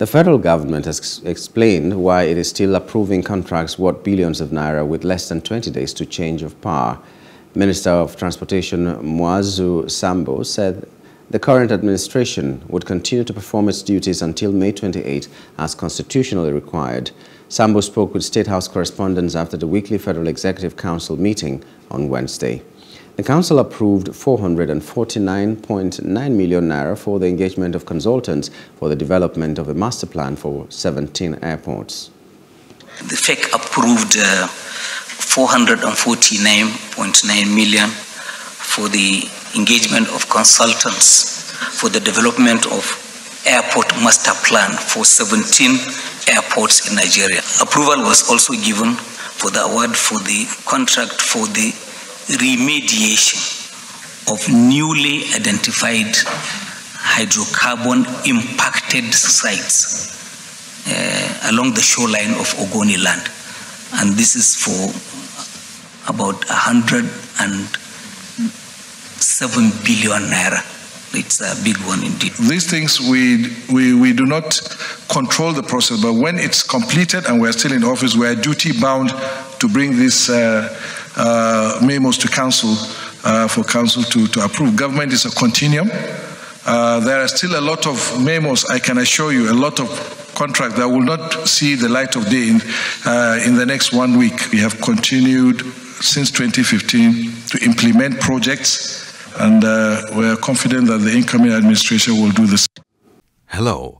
The federal government has explained why it is still approving contracts worth billions of naira with less than 20 days to change of power. Minister of Transportation Muazu Sambo said the current administration would continue to perform its duties until May 28 as constitutionally required. Sambo spoke with State House correspondents after the weekly Federal Executive Council meeting on Wednesday. The council approved 449.9 million naira for the engagement of consultants for the development of a master plan for 17 airports. The FEC approved uh, 449.9 million for the engagement of consultants for the development of airport master plan for 17 airports in Nigeria. Approval was also given for the award for the contract for the remediation of newly identified hydrocarbon impacted sites uh, along the shoreline of Ogoni land. And this is for about 107 billion naira. It's a big one indeed. These things, we, we, we do not control the process, but when it's completed and we're still in office, we're duty bound to bring uh, uh, memos to council uh, for council to, to approve. Government is a continuum. Uh, there are still a lot of memos, I can assure you, a lot of contracts that will not see the light of day in, uh, in the next one week. We have continued since 2015 to implement projects, and uh, we're confident that the incoming administration will do this. Hello.